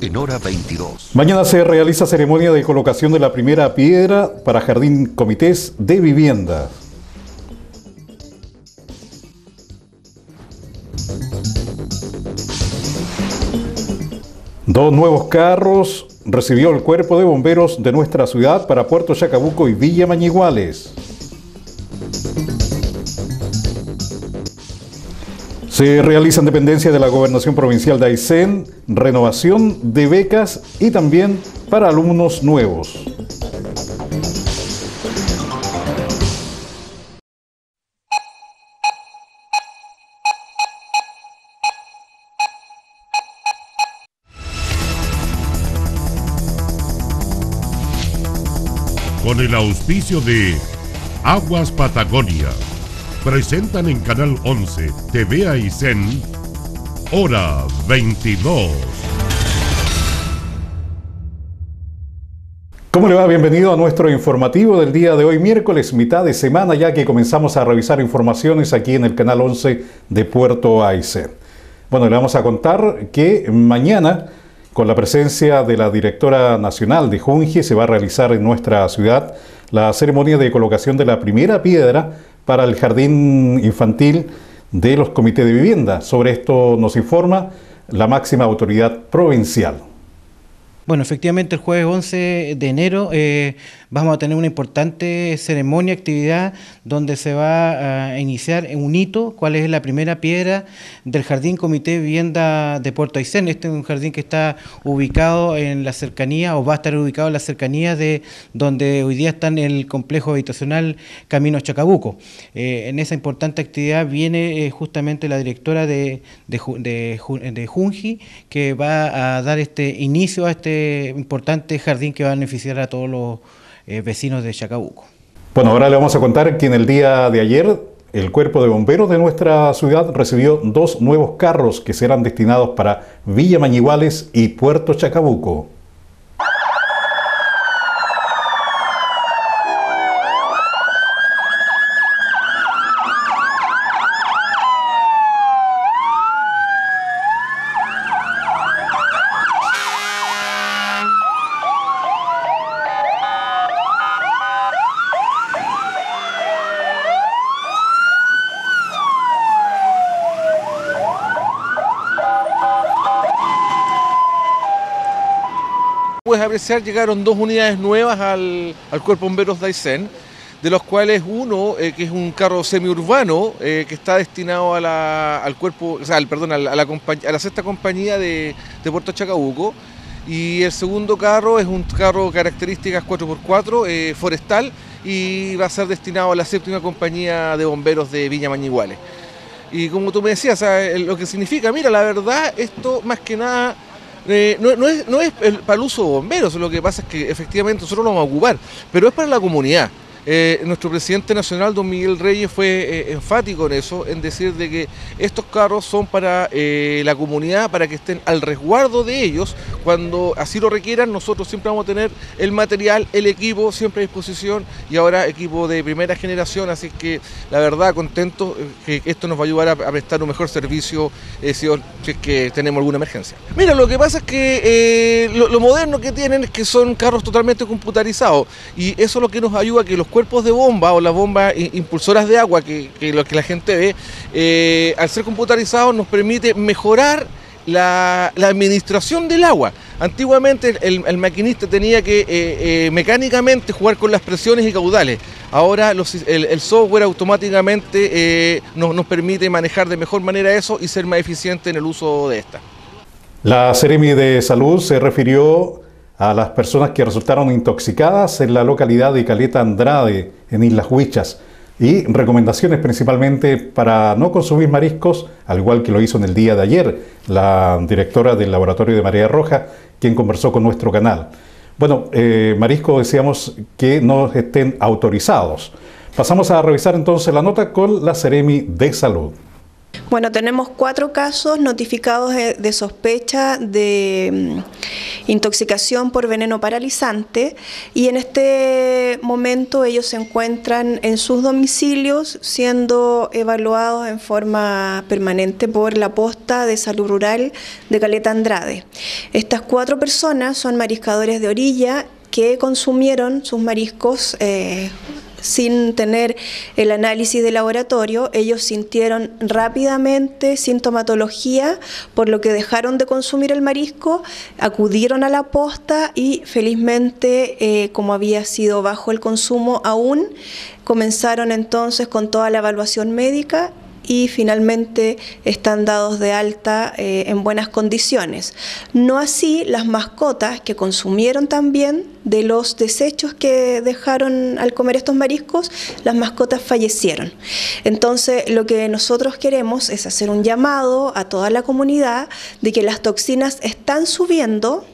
en hora 22. Mañana se realiza ceremonia de colocación de la primera piedra para Jardín Comités de Vivienda. Dos nuevos carros recibió el cuerpo de bomberos de nuestra ciudad para Puerto Chacabuco y Villa Mañiguales. Se realiza en dependencia de la Gobernación Provincial de Aysén renovación de becas y también para alumnos nuevos. con el auspicio de Aguas Patagonia. Presentan en Canal 11 TV Aysén, hora 22. ¿Cómo le va? Bienvenido a nuestro informativo del día de hoy, miércoles, mitad de semana, ya que comenzamos a revisar informaciones aquí en el Canal 11 de Puerto Aysén. Bueno, le vamos a contar que mañana con la presencia de la directora nacional de Junji se va a realizar en nuestra ciudad la ceremonia de colocación de la primera piedra para el jardín infantil de los comités de vivienda. Sobre esto nos informa la máxima autoridad provincial. Bueno, efectivamente el jueves 11 de enero eh, vamos a tener una importante ceremonia, actividad, donde se va a iniciar un hito, cuál es la primera piedra del Jardín Comité Vivienda de Puerto Aysén. Este es un jardín que está ubicado en la cercanía, o va a estar ubicado en la cercanía de donde hoy día está en el complejo habitacional Camino Chacabuco. Eh, en esa importante actividad viene eh, justamente la directora de, de Junji, que va a dar este inicio a este importante jardín que va a beneficiar a todos los eh, vecinos de Chacabuco. Bueno, ahora le vamos a contar que en el día de ayer el cuerpo de bomberos de nuestra ciudad recibió dos nuevos carros que serán destinados para Villa Mañiguales y Puerto Chacabuco. Puedes apreciar, llegaron dos unidades nuevas al, al Cuerpo Bomberos de Aysén, de los cuales uno, eh, que es un carro semiurbano, eh, que está destinado a la, al cuerpo, al, perdón, a la, sexta compañía de, Puerto Chacabuco, y el segundo carro es un carro características 4x4, eh, forestal, y va a ser destinado a la séptima compañía de bomberos de Viña Mañiguales. Y como tú me decías, lo que significa, mira, la verdad, esto más que nada eh, no, no, es, no es para el uso de bomberos, lo que pasa es que efectivamente nosotros lo vamos a ocupar, pero es para la comunidad. Eh, nuestro presidente nacional, don Miguel Reyes, fue eh, enfático en eso, en decir de que estos carros son para eh, la comunidad, para que estén al resguardo de ellos. Cuando así lo requieran, nosotros siempre vamos a tener el material, el equipo siempre a disposición y ahora equipo de primera generación, así que la verdad contento que esto nos va a ayudar a, prestar un mejor servicio si, que tenemos alguna emergencia. Mira, lo que pasa es que lo, lo moderno que tienen es que son carros totalmente computarizados y eso es lo que nos ayuda a que los cuerpos de bomba o las bombas impulsoras de agua que, que lo que la gente ve, eh, al ser computarizados nos permite mejorar la, administración del agua. Antiguamente el, maquinista tenía que eh, eh, mecánicamente jugar con las presiones y caudales. Ahora el, software automáticamente nos, nos permite manejar de mejor manera eso y ser más eficiente en el uso de esta. La Seremi de Salud se refirió a las personas que resultaron intoxicadas en la localidad de Caleta Andrade, en Islas Huichas, y recomendaciones principalmente para no consumir mariscos, al igual que lo hizo en el día de ayer la directora del laboratorio de Marea Roja, quien conversó con nuestro canal. Bueno, eh, mariscos decíamos que no estén autorizados. Pasamos a revisar entonces la nota con la Ceremi de Salud. Bueno, tenemos cuatro casos notificados de, sospecha de mm, intoxicación por veneno paralizante y en este momento ellos se encuentran en sus domicilios siendo evaluados en forma permanente por la posta de salud rural de Caleta Andrade. Estas cuatro personas son mariscadores de orilla que consumieron sus mariscos eh, sin tener el análisis de laboratorio, ellos sintieron rápidamente sintomatología, por lo que dejaron de consumir el marisco, acudieron a la posta y felizmente, eh, como había sido bajo el consumo aún, comenzaron entonces con toda la evaluación médica y finalmente están dados de alta eh, en buenas condiciones. No así las mascotas que consumieron también de los desechos que dejaron al comer estos mariscos, las mascotas fallecieron. Entonces lo que nosotros queremos es hacer un llamado a toda la comunidad de que las toxinas están subiendo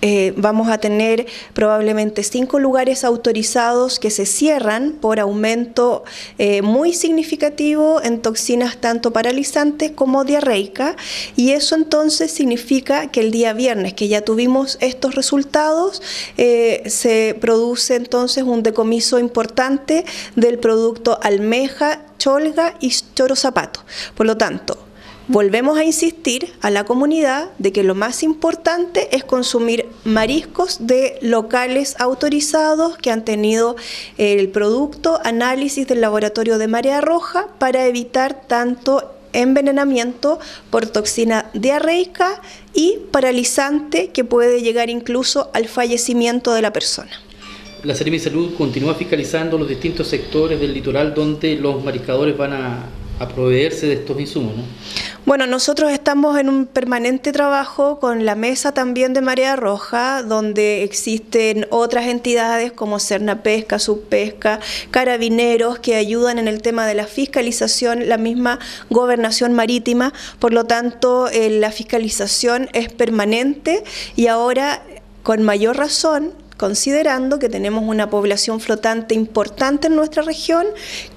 eh, vamos a tener probablemente cinco lugares autorizados que se cierran por aumento eh, muy significativo en toxinas tanto paralizantes como diarreicas y eso entonces significa que el día viernes que ya tuvimos estos resultados eh, se produce entonces un decomiso importante del producto almeja, cholga y choro zapato. Por lo tanto, Volvemos a insistir a la comunidad de que lo más importante es consumir mariscos de locales autorizados que han tenido el producto análisis del laboratorio de marea roja para evitar tanto envenenamiento por toxina diarreica y paralizante que puede llegar incluso al fallecimiento de la persona. La Seremi Salud continúa fiscalizando los distintos sectores del litoral donde los mariscadores van a, a proveerse de estos insumos, ¿no? Bueno, nosotros estamos en un permanente trabajo con la mesa también de Marea Roja, donde existen otras entidades como Cerna Pesca, Subpesca, carabineros que ayudan en el tema de la fiscalización, la misma gobernación marítima. Por lo tanto, eh, la fiscalización es permanente y ahora con mayor razón considerando que tenemos una población flotante importante en nuestra región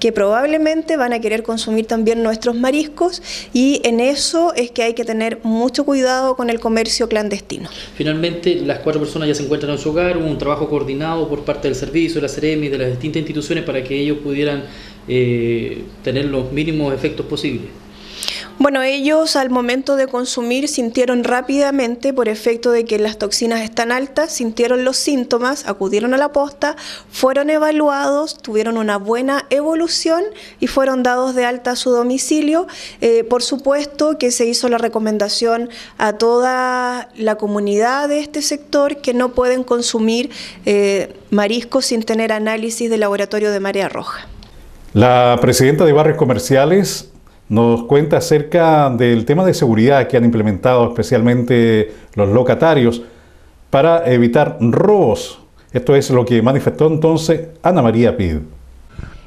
que probablemente van a querer consumir también nuestros mariscos y en eso es que hay que tener mucho cuidado con el comercio clandestino. Finalmente, las cuatro personas ya se encuentran en su hogar, hubo un trabajo coordinado por parte del servicio, de la CEREMI, de las distintas instituciones para que ellos pudieran eh, tener los mínimos efectos posibles. Bueno, ellos al momento de consumir sintieron rápidamente, por efecto de que las toxinas están altas, sintieron los síntomas, acudieron a la posta, fueron evaluados, tuvieron una buena evolución y fueron dados de alta a su domicilio. Eh, por supuesto que se hizo la recomendación a toda la comunidad de este sector que no pueden consumir eh, mariscos sin tener análisis de laboratorio de marea roja. La presidenta de Barrios Comerciales nos cuenta acerca del tema de seguridad que han implementado especialmente los locatarios para evitar robos. Esto es lo que manifestó entonces Ana María Pid.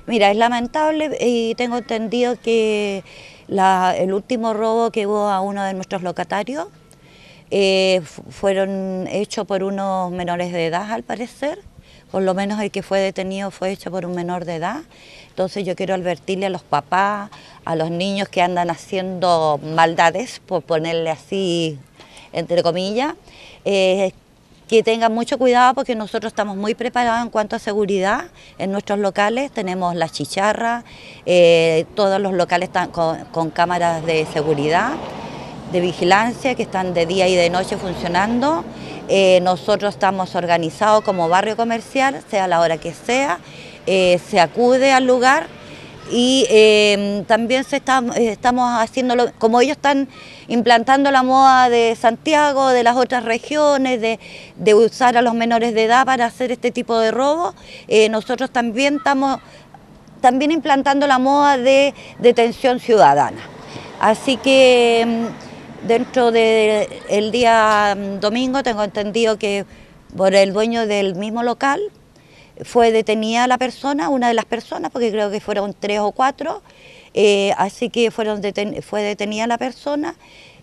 Mira, es lamentable y tengo entendido que el último robo que hubo a uno de nuestros locatarios eh, fueron hechos por unos menores de edad al parecer, por lo menos el que fue detenido fue hecho por un menor de edad. Entonces yo quiero advertirle a los papás, a los niños que andan haciendo maldades, por ponerle así, entre comillas, eh, que tengan mucho cuidado porque nosotros estamos muy preparados en cuanto a seguridad en nuestros locales. Tenemos la chicharra, eh, todos los locales están con, cámaras de seguridad, de vigilancia que están de día y de noche funcionando. Eh, nosotros estamos organizados como barrio comercial, sea la hora que sea. Eh, se acude al lugar y em, también se está, estamos haciéndolo, como ellos están implantando la moda de Santiago, de las otras regiones, de, usar a los menores de edad para hacer este tipo de robo, eh, nosotros también estamos también implantando la moda de detención ciudadana. Así que em, dentro del día em, domingo tengo entendido que por el dueño del mismo local, fue detenida la persona, una de las personas, porque creo que fueron tres o cuatro, eh, así que fueron fue detenida la persona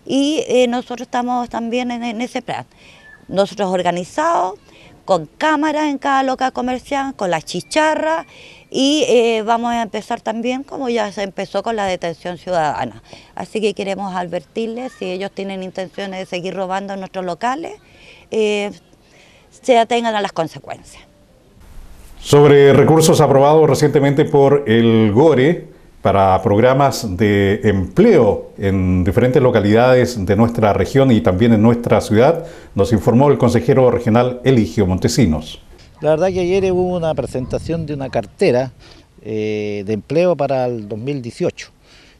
y eh, nosotros estamos también en, ese plan. Nosotros organizados, con cámaras en cada local comercial, con la chicharra y eh, vamos a empezar también como ya se empezó con la detención ciudadana. Así que queremos advertirles si ellos tienen intenciones de seguir robando nuestros locales, eh, se atengan a las consecuencias. Sobre recursos aprobados recientemente por el GORE para programas de empleo en diferentes localidades de nuestra región y también en nuestra ciudad, nos informó el consejero regional Eligio Montesinos. La verdad que ayer hubo una presentación de una cartera eh, de empleo para el 2018.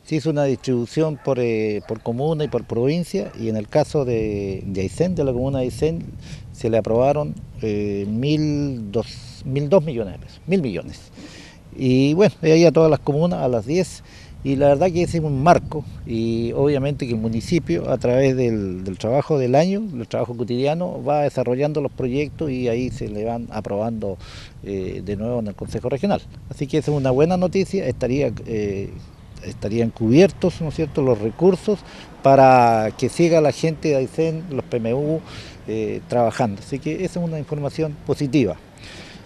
Se hizo una distribución por, eh, por comuna y por provincia y en el caso de, de Aysén, de la comuna de Aysén, se le aprobaron eh, mil, dos, mil dos millones de pesos, mil millones. Y bueno, ahí a todas las comunas, a las 10, y la verdad que ese es un marco y obviamente que el municipio a través del, trabajo del año, del trabajo cotidiano, va desarrollando los proyectos y ahí se le van aprobando eh, de nuevo en el Consejo Regional. Así que esa es una buena noticia, estaría, eh, estarían cubiertos ¿no cierto? los recursos para que siga la gente de Aysén, los PMU, eh, trabajando. Así que esa es una información positiva.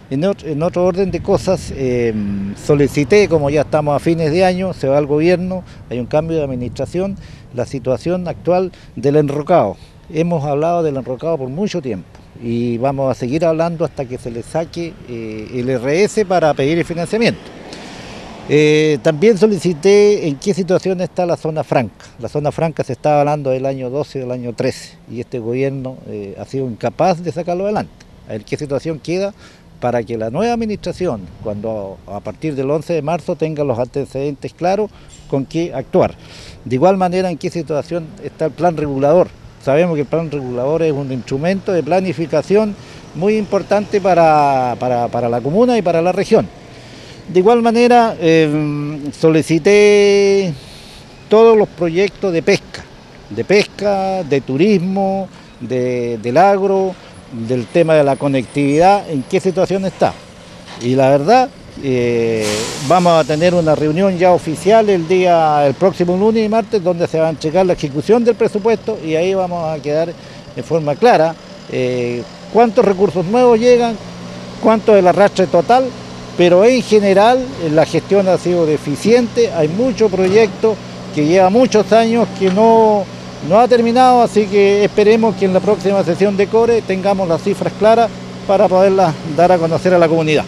En otro, orden de cosas, em, solicité, como ya estamos a fines de año, se va al gobierno, hay un cambio de administración, la situación actual del enrocado. Hemos hablado del enrocado por mucho tiempo y vamos a seguir hablando hasta que se le saque eh, el RS para pedir el financiamiento. Eh, también solicité en qué situación está la zona franca. La zona franca se estaba hablando del año 12 y del año 13 y este gobierno eh, ha sido incapaz de sacarlo adelante. A ver qué situación queda para que la nueva administración, cuando a partir del 11 de marzo tenga los antecedentes claros con qué actuar. De igual manera, en qué situación está el plan regulador. Sabemos que el plan regulador es un instrumento de planificación muy importante para, la comuna y para la región. De igual manera, em, solicité todos los proyectos de pesca, de pesca, de turismo, del agro, del tema de la conectividad, en qué situación está. Y la verdad, eh, vamos a tener una reunión ya oficial el día, el próximo lunes y martes, donde se va a entregar la ejecución del presupuesto y ahí vamos a quedar en forma clara eh, cuántos recursos nuevos llegan, cuánto es el arrastre total, pero en general eh, la gestión ha sido deficiente, hay muchos proyectos que lleva muchos años que no no ha terminado, así que esperemos que en la próxima sesión de CORE tengamos las cifras claras para poderlas dar a conocer a la comunidad.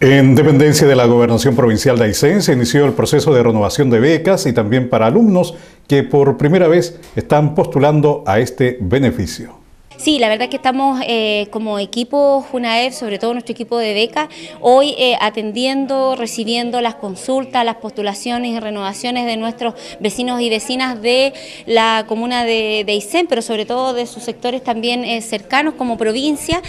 En dependencia de la Gobernación Provincial de Aysén se inició el proceso de renovación de becas y también para alumnos que por primera vez están postulando a este beneficio. Sí, la verdad que estamos eh, como equipo JUNAEF, sobre todo nuestro equipo de beca, hoy eh, atendiendo, recibiendo las consultas, las postulaciones y renovaciones de nuestros vecinos y vecinas de la comuna de, de pero sobre todo de sus sectores también eh, cercanos como provincia.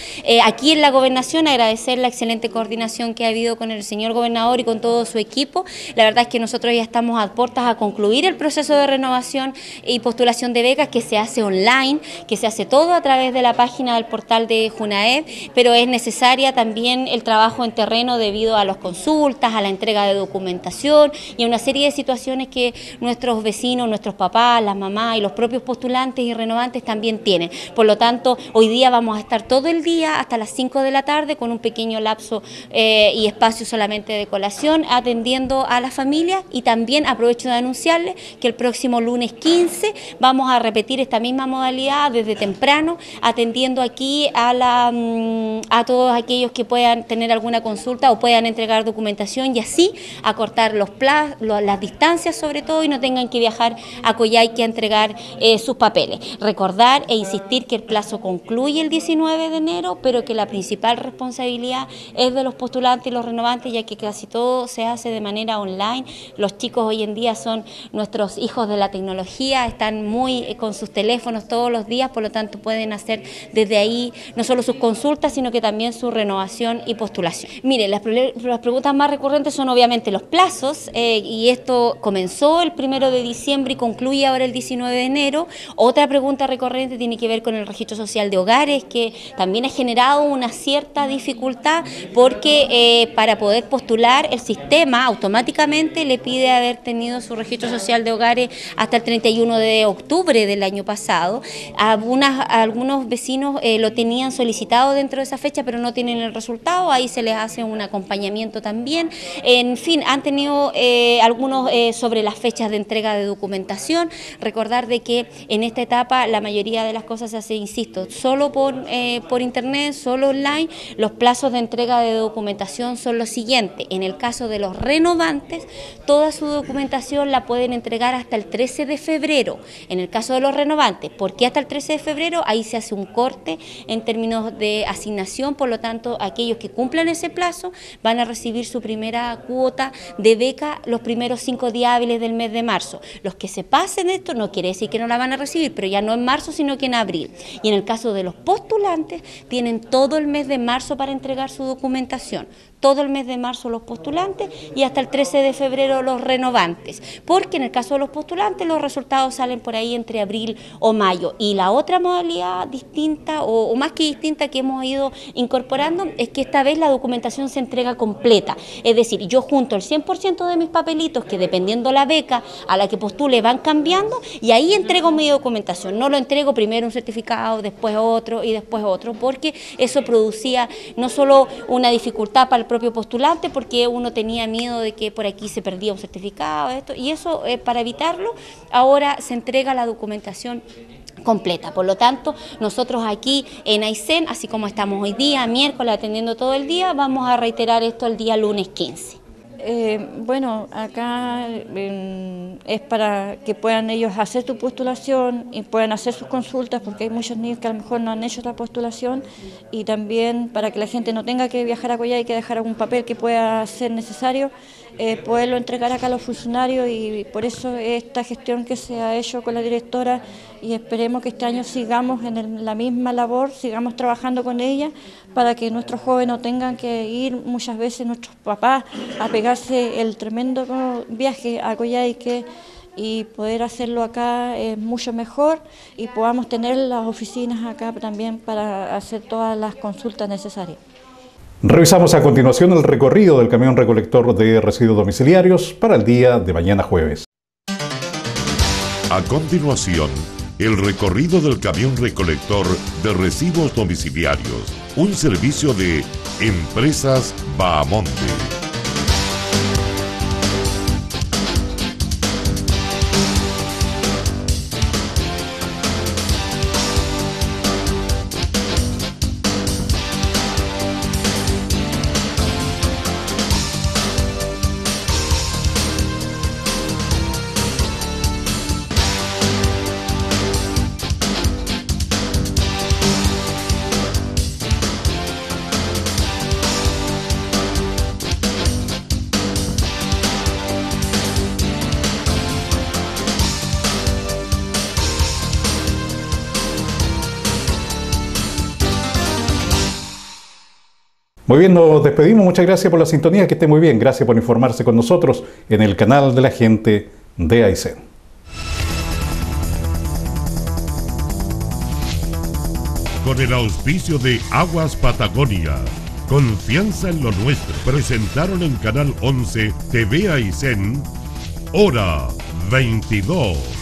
aquí en la gobernación agradecer la excelente coordinación que ha habido con el señor gobernador y con todo su equipo. La verdad es que nosotros ya estamos a puertas a concluir el proceso de renovación y postulación de becas que se hace online, que se hace todo a través de la página del portal de Junaed, pero es necesaria también el trabajo en terreno debido a las consultas, a la entrega de documentación y a una serie de situaciones que nuestros vecinos, nuestros papás, las mamás y los propios postulantes y renovantes también tienen. Por lo tanto, hoy día vamos a estar todo el día hasta las 5 de la tarde con un pequeño lapso eh, y espacio solamente de colación atendiendo a las familias y también aprovecho de anunciarles que el próximo lunes 15 vamos a repetir esta misma modalidad desde temprano atendiendo aquí a, la, mm, a todos aquellos que puedan tener alguna consulta o puedan entregar documentación y así acortar los las distancias sobre todo y no tengan que viajar a Coyhaique a entregar eh, sus papeles. Recordar e insistir que el plazo concluye el 19 de enero, pero que la principal responsabilidad es de los postulantes y los renovantes, ya que casi todo se hace de manera online. Los chicos hoy en día son nuestros hijos de la tecnología, están muy eh, con sus teléfonos todos los días, por lo tanto pueden hacer desde ahí no solo sus consultas, sino que también su renovación y postulación. Mire, las, preguntas más recurrentes son obviamente los plazos, eh, y esto comenzó el primero de diciembre y concluye ahora el 19 de enero. Otra pregunta recurrente tiene que ver con el registro social de hogares, que también ha generado una cierta dificultad porque eh, para poder postular el sistema automáticamente le pide haber tenido su registro social de hogares hasta el 31 de octubre del año pasado. Algunas, algunas algunos vecinos eh, lo tenían solicitado dentro de esa fecha, pero no tienen el resultado, ahí se les hace un acompañamiento también. En fin, han tenido eh, algunos sobre las fechas de entrega de documentación, recordar de que en esta etapa la mayoría de las cosas se hace, insisto, solo por, por internet, solo online, los plazos de entrega de documentación son los siguientes, en el caso de los renovantes, toda su documentación la pueden entregar hasta el 13 de febrero, en el caso de los renovantes, ¿por qué hasta el 13 de febrero? Ahí se hace un corte en términos de asignación, por lo tanto, aquellos que cumplan ese plazo van a recibir su primera cuota de beca los primeros cinco días hábiles del mes de marzo. Los que se pasen esto no quiere decir que no la van a recibir, pero ya no en marzo, sino que en abril. Y en el caso de los postulantes, tienen todo el mes de marzo para entregar su documentación todo el mes de marzo los postulantes y hasta el 13 de febrero los renovantes, porque en el caso de los postulantes los resultados salen por ahí entre abril o mayo. Y la otra modalidad distinta o, más que distinta que hemos ido incorporando es que esta vez la documentación se entrega completa, es decir, yo junto el 100% de mis papelitos que dependiendo la beca a la que postule van cambiando y ahí entrego mi documentación, no lo entrego primero un certificado, después otro y después otro, porque eso producía no solo una dificultad para el propio postulante porque uno tenía miedo de que por aquí se perdía un certificado, esto, y eso eh, para evitarlo ahora se entrega la documentación completa. Por lo tanto, nosotros aquí en Aysén, así como estamos hoy día, miércoles atendiendo todo el día, vamos a reiterar esto el día lunes 15. Eh, bueno, acá em, es para que puedan ellos hacer su postulación y puedan hacer sus consultas, porque hay muchos niños que a lo mejor no han hecho la postulación, y también para que la gente no tenga que viajar a y que dejar algún papel que pueda ser necesario, eh, poderlo entregar acá a los funcionarios y por eso esta gestión que se ha hecho con la directora y esperemos que este año sigamos en la misma labor, sigamos trabajando con ella para que nuestros jóvenes no tengan que ir muchas veces nuestros papás a pegarse el tremendo viaje a Coyhaique y poder hacerlo acá es mucho mejor y podamos tener las oficinas acá también para hacer todas las consultas necesarias. Revisamos a continuación el recorrido del camión recolector de residuos domiciliarios para el día de mañana jueves. A continuación, el recorrido del camión recolector de residuos domiciliarios, un servicio de Empresas Bahamonte. Muy bien, nos despedimos. Muchas gracias por la sintonía. Que esté muy bien. Gracias por informarse con nosotros en el canal de la gente de Aysén. Con el auspicio de Aguas Patagonia. Confianza en lo nuestro. Presentaron en Canal 11 TV Aysén. Hora 22.